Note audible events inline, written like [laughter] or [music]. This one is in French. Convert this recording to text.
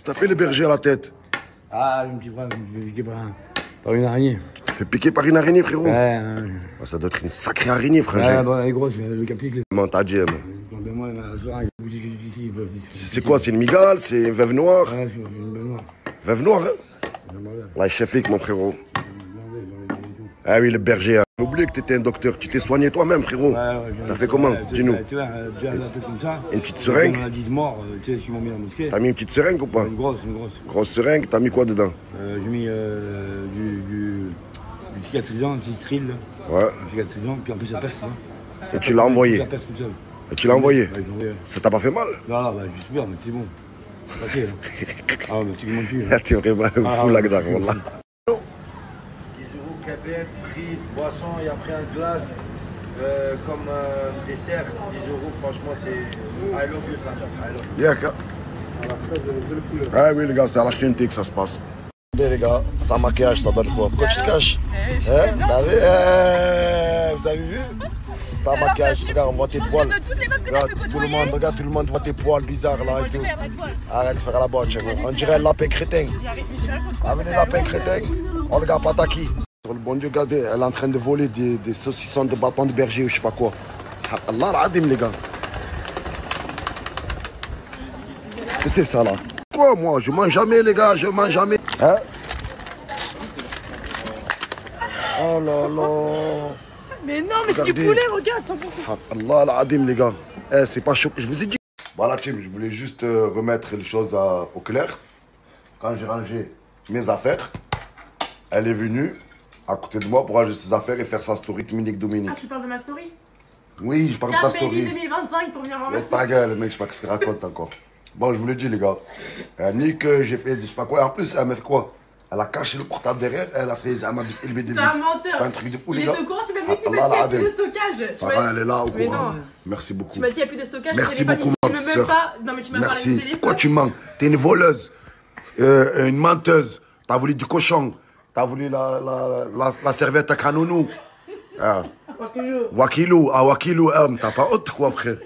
Qu'est-ce que t'as fait les bergers à la tête Ah, je me piqué par, par une araignée. Tu te fais piquer par une araignée, frérot Ouais, ouais. Ah, Ça doit être une sacrée araignée, frère. Ouais, est grosse, le la C'est quoi C'est une migale C'est une veuve noire Ouais, c'est une belle noire. Veuve noire, hein. Là, chefik, mon frérot. Ah oui, le berger. hein. J'ai oublié que t'étais un docteur. Tu t'es soigné toi-même, frérot. Ouais, ouais, T'as fait comment Dis-nous. Tu vois, euh, déjà la tête comme ça. Une petite seringue On a dit de mort, tu sais, qu'ils m'ont mis en mosquée. T'as mis une petite seringue ou pas Une grosse, une grosse. Grosse seringue, t'as mis quoi dedans Euh, J'ai mis euh, du, du, du cicatrisant, du citril. Ouais. du cicatrisant, puis en plus ça perce. Et tu l'as envoyé Ça perce tout seul. Et tu l'as envoyé Ouais, envoyé. Ça t'a pas fait mal Non, non, bah, suis bien, mais c'est bon. Là. [laughs] Ah, mais tu me plus. Ah, T'es vraiment un Ah, fou. Lagdar, wallah. 10 euros kebab, frites, boissons et après un glace euh, comme euh, dessert. 10 euros, franchement, c'est. I love you, Sandra. I love you. Yeah, Ah oui, les gars, c'est à la TNT que ça se passe. Regardez, les gars, sans maquillage, ça donne quoi? Pourquoi tu te caches? Hein? T'as vu Eh, Vous avez vu? [laughs] Sans maquillage, regarde, on voit tes poils. Regarde, tout le monde, regarde, tout le monde voit tes poils bizarres là et tout. Arrête de faire la bonne, On dirait un lapin crétin. Ah, mais les lapins crétins Oh, le gars, Pataki. Le bon Dieu, regardez, elle est en train de voler des, des saucissons de bâtons de berger ou je sais pas quoi. Ah, Allah l'adim, les gars. Qu'est-ce que c'est ça là? Quoi moi? Je mange jamais les gars, je mange jamais. Hein? Oh là là. Mais non, mais c'est du poulet, regarde, 100%. Ah, Allah l'adim les gars. Eh, c'est pas chaud. Je vous ai dit. Voilà Tim, je voulais juste euh, remettre les choses à- au clair. Quand j'ai rangé mes affaires, elle est venue à côté de moi pour ranger ses affaires et faire sa story Dominique Ah, Dominique. tu parles de ma story? Oui, je parle de ta story. 2025 pour venir voir ma ta gueule, mec, je sais pas ce qu'il raconte encore. Bon, je vous le dis, les gars. Euh, ni que j'ai fait, je sais pas quoi. En plus, elle m'a fait quoi? Elle a caché le portable derrière, elle a fait, elle m'a dit, un vis. menteur. C'est pas un truc de fou, Il les est gars. au courant, c'est même lui qui Ah, m'a dit qu'il n'y a plus de stockage. Tu elle est là, au courant. Merci beaucoup. Tu m'as dit qu'il n'y a plus de stockage. Merci beaucoup, ma il petite même pas. Non, mais tu m'as parlé téléphone. Pourquoi tu mens T'es une voleuse, euh, une menteuse. T'as voulu du cochon. T'as voulu la, la, la, la serviette à canounou. Ah. Wakilou, ah Wakilou, homme, t'as pas honte quoi, frère